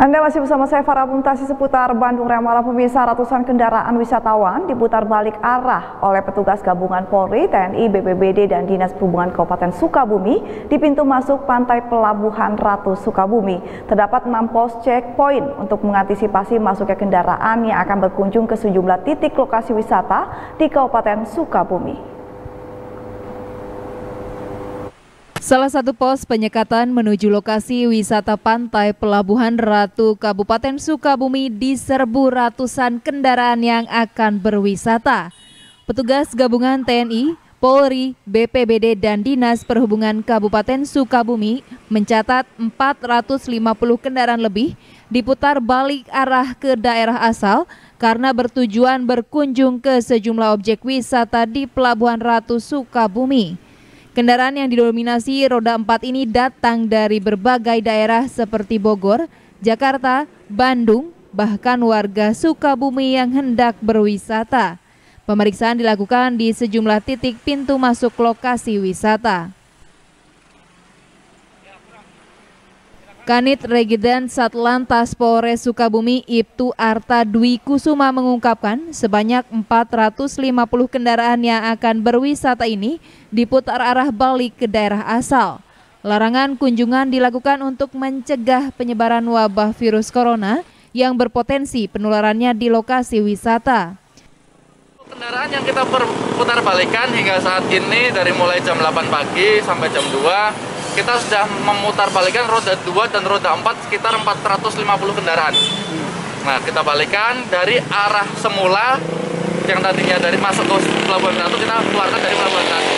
Anda masih bersama saya Farah Puntasi seputar Bandung Remala pemirsa ratusan kendaraan wisatawan diputar balik arah oleh petugas gabungan Polri, TNI, BPBD dan Dinas Perhubungan Kabupaten Sukabumi di pintu masuk pantai Pelabuhan Ratu Sukabumi. Terdapat 6 pos checkpoint untuk mengantisipasi masuknya kendaraan yang akan berkunjung ke sejumlah titik lokasi wisata di Kabupaten Sukabumi. Salah satu pos penyekatan menuju lokasi wisata pantai Pelabuhan Ratu Kabupaten Sukabumi diserbu ratusan kendaraan yang akan berwisata. Petugas gabungan TNI, Polri, BPBD dan Dinas Perhubungan Kabupaten Sukabumi mencatat 450 kendaraan lebih diputar balik arah ke daerah asal karena bertujuan berkunjung ke sejumlah objek wisata di Pelabuhan Ratu Sukabumi. Kendaraan yang didominasi roda empat ini datang dari berbagai daerah seperti Bogor, Jakarta, Bandung, bahkan warga Sukabumi yang hendak berwisata. Pemeriksaan dilakukan di sejumlah titik pintu masuk lokasi wisata. Kanit Regiden Satlantas Polres Sukabumi Ibtu Arta Dwi Kusuma mengungkapkan sebanyak 450 kendaraan yang akan berwisata ini diputar arah balik ke daerah asal. Larangan kunjungan dilakukan untuk mencegah penyebaran wabah virus corona yang berpotensi penularannya di lokasi wisata. Kendaraan yang kita putar balikan hingga saat ini dari mulai jam 8 pagi sampai jam 2 kita sudah memutar balikan roda 2 dan roda 4 sekitar 450 kendaraan. Nah, kita balikan dari arah semula yang tadinya dari masuk ke Pelabuhan Ratu kita keluarkan dari Pelabuhan Ratu.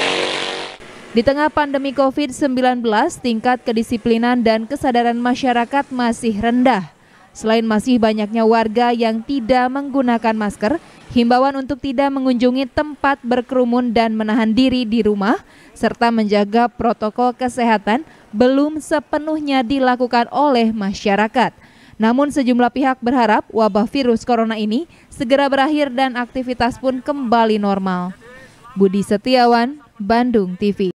Di tengah pandemi COVID-19, tingkat kedisiplinan dan kesadaran masyarakat masih rendah. Selain masih banyaknya warga yang tidak menggunakan masker, himbauan untuk tidak mengunjungi tempat berkerumun dan menahan diri di rumah, serta menjaga protokol kesehatan belum sepenuhnya dilakukan oleh masyarakat. Namun sejumlah pihak berharap wabah virus corona ini segera berakhir dan aktivitas pun kembali normal. Budi Setiawan, Bandung TV.